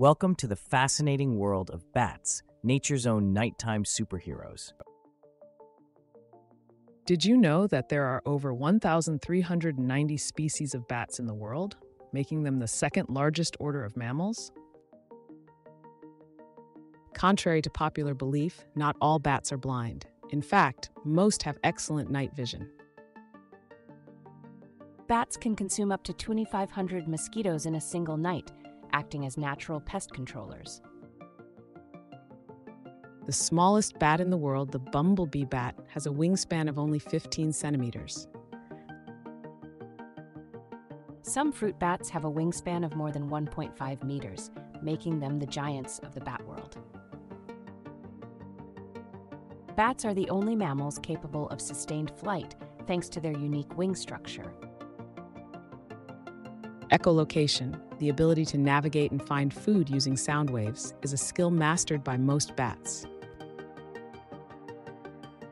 Welcome to the fascinating world of bats, nature's own nighttime superheroes. Did you know that there are over 1,390 species of bats in the world, making them the second largest order of mammals? Contrary to popular belief, not all bats are blind. In fact, most have excellent night vision. Bats can consume up to 2,500 mosquitoes in a single night, acting as natural pest controllers. The smallest bat in the world, the bumblebee bat, has a wingspan of only 15 centimeters. Some fruit bats have a wingspan of more than 1.5 meters, making them the giants of the bat world. Bats are the only mammals capable of sustained flight thanks to their unique wing structure. Echolocation, the ability to navigate and find food using sound waves, is a skill mastered by most bats.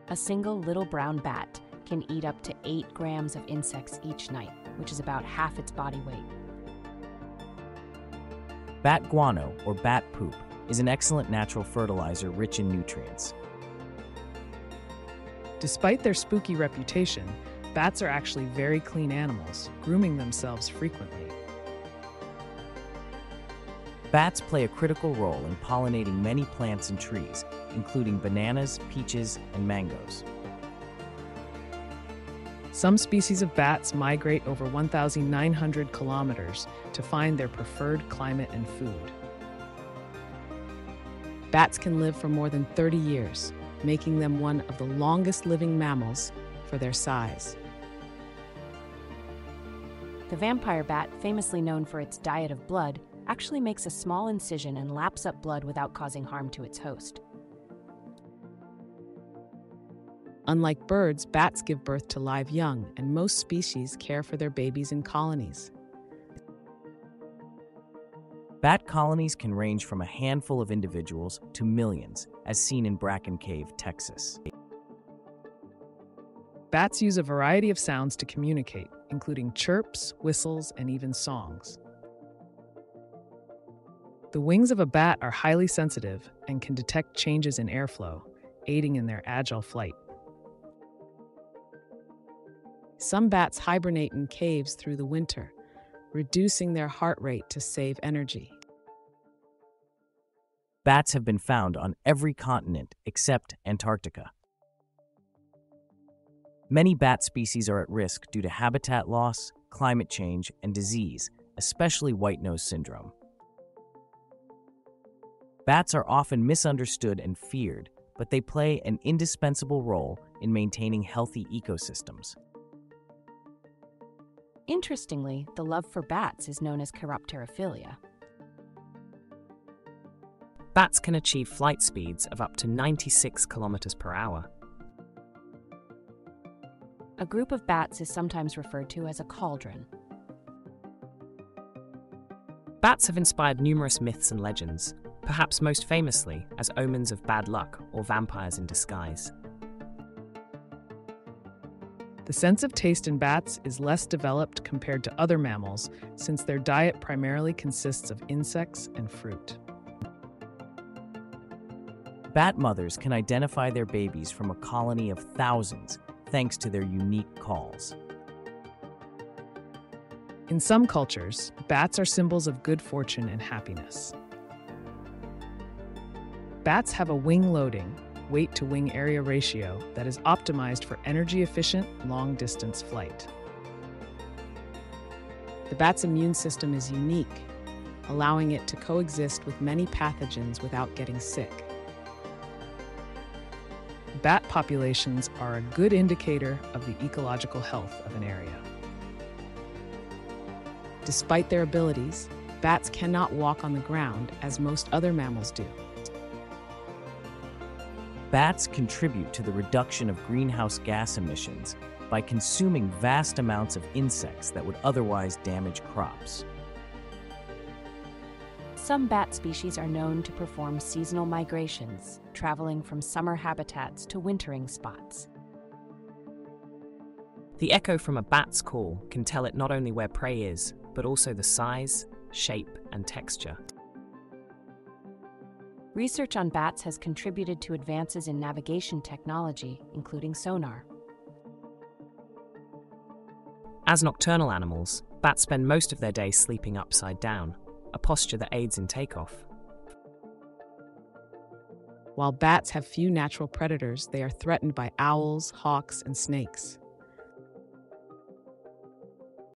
A single little brown bat can eat up to 8 grams of insects each night, which is about half its body weight. Bat guano, or bat poop, is an excellent natural fertilizer rich in nutrients. Despite their spooky reputation, bats are actually very clean animals, grooming themselves frequently. Bats play a critical role in pollinating many plants and trees, including bananas, peaches, and mangoes. Some species of bats migrate over 1,900 kilometers to find their preferred climate and food. Bats can live for more than 30 years, making them one of the longest living mammals for their size. The vampire bat, famously known for its diet of blood, actually makes a small incision and laps up blood without causing harm to its host. Unlike birds, bats give birth to live young, and most species care for their babies in colonies. Bat colonies can range from a handful of individuals to millions, as seen in Bracken Cave, Texas. Bats use a variety of sounds to communicate, including chirps, whistles, and even songs. The wings of a bat are highly sensitive and can detect changes in airflow, aiding in their agile flight. Some bats hibernate in caves through the winter, reducing their heart rate to save energy. Bats have been found on every continent except Antarctica. Many bat species are at risk due to habitat loss, climate change, and disease, especially white nose syndrome. Bats are often misunderstood and feared, but they play an indispensable role in maintaining healthy ecosystems. Interestingly, the love for bats is known as chiropterophilia. Bats can achieve flight speeds of up to 96 kilometers per hour. A group of bats is sometimes referred to as a cauldron. Bats have inspired numerous myths and legends, perhaps most famously as omens of bad luck or vampires in disguise. The sense of taste in bats is less developed compared to other mammals since their diet primarily consists of insects and fruit. Bat mothers can identify their babies from a colony of thousands thanks to their unique calls. In some cultures, bats are symbols of good fortune and happiness. Bats have a wing loading, weight to wing area ratio that is optimized for energy efficient long distance flight. The bat's immune system is unique, allowing it to coexist with many pathogens without getting sick. Bat populations are a good indicator of the ecological health of an area. Despite their abilities, bats cannot walk on the ground as most other mammals do. Bats contribute to the reduction of greenhouse gas emissions by consuming vast amounts of insects that would otherwise damage crops. Some bat species are known to perform seasonal migrations, traveling from summer habitats to wintering spots. The echo from a bat's call can tell it not only where prey is, but also the size, shape, and texture. Research on bats has contributed to advances in navigation technology, including sonar. As nocturnal animals, bats spend most of their day sleeping upside down, a posture that aids in takeoff. While bats have few natural predators, they are threatened by owls, hawks, and snakes.